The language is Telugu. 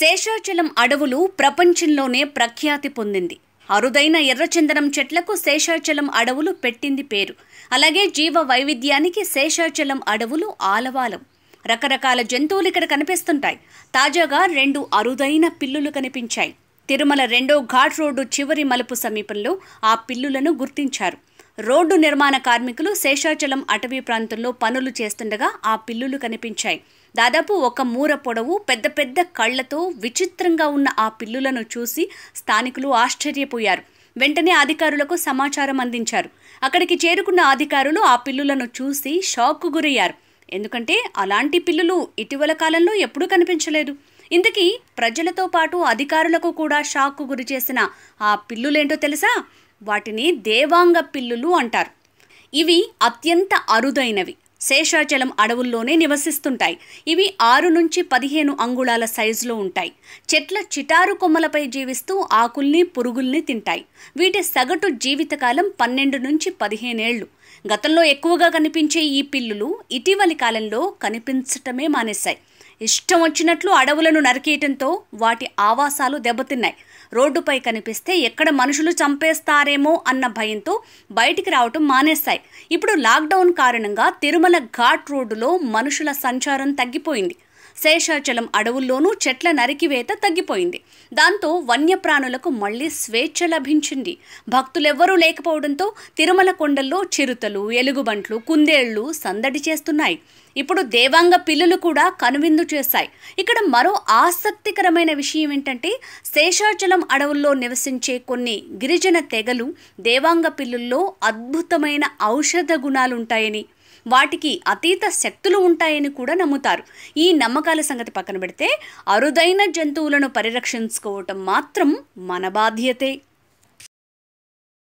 శేషాచలం అడవులు ప్రపంచంలోనే ప్రఖ్యాతి పొందింది. అరుదైన ఎర్రచందనం చెట్లకు శేషాచలం అడవులు పెట్టింది పేరు. అలాగే జీవ వైవిధ్యానికి శేషాచలం అడవులు ఆలవాలం. రకరకాల జంతువులు ఇక్కడ కనిపిస్తుంటాయి. తాజాగా రెండు అరుదైన పిల్లులు కనిపించాయి. తిరుమల రెండో ఘాట్ రోడ్డు చివరి మలుపు సమీపంలో ఆ పిల్లులను గుర్తించారు. రోడ్డు నిర్మాణ కార్మికులు శేషాచలం అటవీ ప్రాంతంలో పనులు చేస్తుండగా ఆ పిల్లులు కనిపించాయి. దాదాపు ఒక మూర పొడవు పెద్ద పెద్ద కళ్ళతో విచిత్రంగా ఉన్న ఆ పిల్లులను చూసి స్థానికులు ఆశ్చర్యపోయారు. వెంటనే అధికారులకు సమాచారం అందించారు. అక్కడికి చేరుకున్న అధికారులు ఆ పిల్లులను చూసి షాక్కు గురయ్యారు. ఎందుకంటే అలాంటి పిల్లులు ఇటీవల కాలంలో ఎప్పుడూ కనిపించలేదు. ఇంతకీ ప్రజలతో పాటు అధికారులకు కూడా షాక్కు గురి చేసిన ఆ పిల్లులేంటో తెలుసా? వాటిని దేవాంగ పిల్లులు అంటారు. ఇవి అత్యంత అరుదైనవి. శేషాచలం అడవుల్లోనే నివసిస్తుంటాయి. ఇవి ఆరు నుంచి పదిహేను అంగుళాల సైజులో ఉంటాయి. చెట్ల చిటారు కొమ్మలపై జీవిస్తూ ఆకుల్ని పురుగుల్ని తింటాయి. వీటి సగటు జీవితకాలం పన్నెండు నుంచి పదిహేనేళ్ళు. గతంలో ఎక్కువగా కనిపించే ఈ పిల్లులు ఇటీవలి కాలంలో కనిపించటమే మానేశాయి. ఇష్టం వచ్చినట్లు అడవులను నరికేయటంతో వాటి ఆవాసాలు దెబ్బతిన్నాయి. రోడ్డుపై కనిపిస్తే ఎక్కడ మనుషులు చంపేస్తారేమో అన్న భయంతో బయటికి రావటం మానేస్తాయి ఇప్పుడు లాక్డౌన్ కారణంగా తిరుమల ఘాట్ రోడ్డులో మనుషుల సంచారం తగ్గిపోయింది. శేషాచలం అడవుల్లోనూ చెట్ల నరికివేత తగ్గిపోయింది. దాంతో వన్యప్రాణులకు మళ్ళీ స్వేచ్ఛ లభించింది. భక్తులెవ్వరూ లేకపోవడంతో తిరుమల కొండల్లో చిరుతలు ఎలుగుబంట్లు కుందేళ్ళు సందడి చేస్తున్నాయి. ఇప్పుడు దేవాంగ పిల్లులు కూడా కనువిందు చేశాయి. ఇక్కడ మరో ఆసక్తికరమైన విషయం ఏంటంటే శేషాచలం అడవుల్లో నివసించే కొన్ని గిరిజన తెగలు దేవాంగ పిల్లుల్లో అద్భుతమైన ఔషధ గుణాలుంటాయని వాటికి అతీత శక్తులు ఉంటాయని కూడా నమ్ముతారు. ఈ నమ్మకాల సంగతి పక్కన పెడితే అరుదైన జంతువులను పరిరక్షించుకోవటం మాత్రం మన బాధ్యతే.